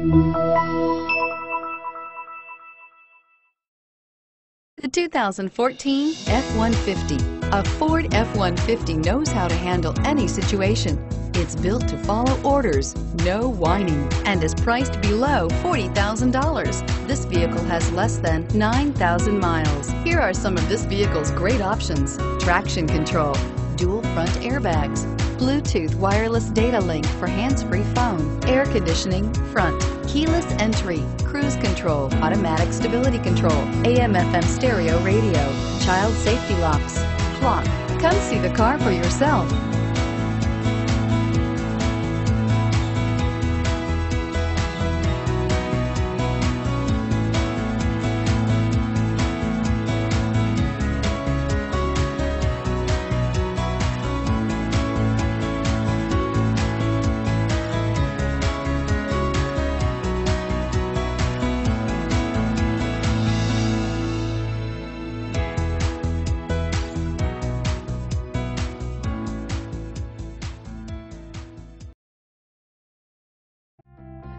The 2014 F-150. A Ford F-150 knows how to handle any situation. It's built to follow orders, no whining, and is priced below $40,000. This vehicle has less than 9,000 miles. Here are some of this vehicle's great options. Traction control, dual front airbags, Bluetooth wireless data link for hands-free phone, air conditioning, front, keyless entry, cruise control, automatic stability control, AM FM stereo radio, child safety locks, clock. Come see the car for yourself.